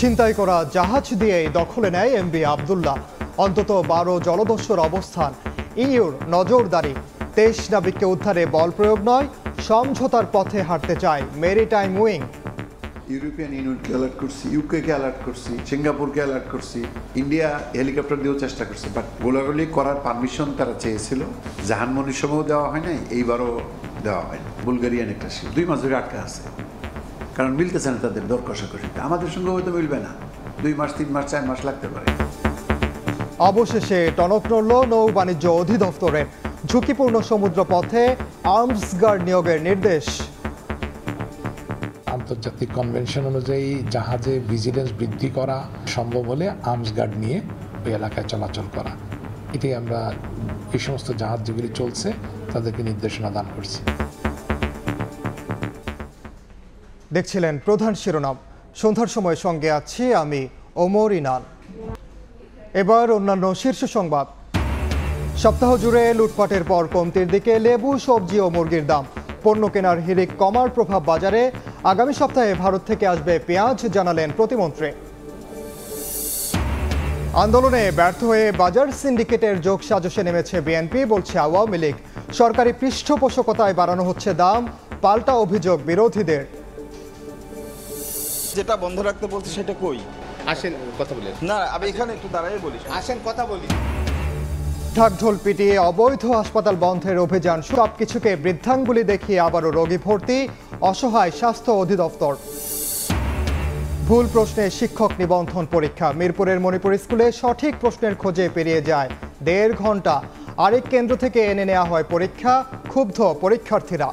ছিনতাই করা জাহাজ দিয়েই দখলে নেয় এমবি আবদুল্লাহ। অন্তত বারো জলদস্যুর অবস্থান। ইউর নজরদারি। তেইশ নাবিককে উদ্ধারে বল প্রয়োগ নয়, সমঝোতার পথে হাঁটতে চায় মেরিটাইম উইং। ইউরোপিয়ান ইউনিয়নকে অ্যালার্ট করছি, ইউকেকে অ্যালার্ট করছি, সিঙ্গাপুরকে অ্যালার্ট করছি, ইন্ডিয়া হেলিকপ্টার দিয়েও চেষ্টা করছে বাট গোলাগুলি করার পারমিশন তারা চেয়েছিল। জাহানমনির সময়ও দেওয়া হয় নাই, এইবারও দেওয়া হয় বুলগেরিয়ান একটা দুই মাস ধরে আটকা আছে। কারণ মিলতেছে না তাদের দর কষাকষিতে আমাদের সঙ্গে হয়তো মিলবে না। দুই মাস তিন মাস চার মাস লাগতে পারে। অবশেষে টনক নড়ল নৌ বাণিজ্য অধিদপ্তরের ঝুঁকিপূর্ণ সমুদ্র পথে আর্মস গার্ড নিয়োগের নির্দেশ। আন্তর্জাতিক কনভেনশন অনুযায়ী জাহাজে ভিজিলেন্স বৃদ্ধি করা সম্ভব হলে আর্মস গার্ড নিয়ে ওই এলাকায় চলাচল করা। এটাই আমরা এই সমস্ত জাহাজ যেগুলি চলছে তাদেরকে নির্দেশনা দান করছি। দেখছিলেন প্রধান শিরোনাম। সন্ধ্যার সময় সঙ্গে আছি আমি ওমর ইনান। এবার অন্যান্য শীর্ষ সংবাদ। সপ্তাহ জুড়ে লুটপাটের পর কমতির দিকে লেবু, সবজি ও মুরগির দাম। পণ্য কেনার হিরিক কমার প্রভাব বাজারে। আগামী সপ্তাহে ভারত থেকে আসবে পেঁয়াজ, জানালেন প্রতিমন্ত্রী। আন্দোলনে ব্যর্থ হয়ে বাজার সিন্ডিকেটের যোগ সাজসে নেমেছে বিএনপি, বলছে আওয়ামী লীগ। সরকারি পৃষ্ঠপোষকতায় বাড়ানো হচ্ছে দাম, পাল্টা অভিযোগ বিরোধীদের। যেটা বন্ধ রাখতে বলছে সেটা কই? আসেন কথা বলে না আমি এখানে একটু দাঁড়াই বলি। আসেন কথা বলি। ঢাকঢোল পিটিয়ে অবৈধ হাসপাতাল বন্ধের অভিযান সব কিছুকে বৃদ্ধাঙ্গুলি দেখিয়ে আবারও রোগী ভর্তি অসহায় স্বাস্থ্য অধিদপ্তর। ভুল প্রশ্নে শিক্ষক নিবন্ধন পরীক্ষা মিরপুরের মণিপুর স্কুলে সঠিক প্রশ্নের খোঁজে পেরিয়ে যায় দেড় ঘণ্টা আরেক কেন্দ্র থেকে এনে নেওয়া হয় পরীক্ষা ক্ষুব্ধ পরীক্ষার্থীরা।